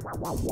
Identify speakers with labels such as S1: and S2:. S1: Woo-hoo!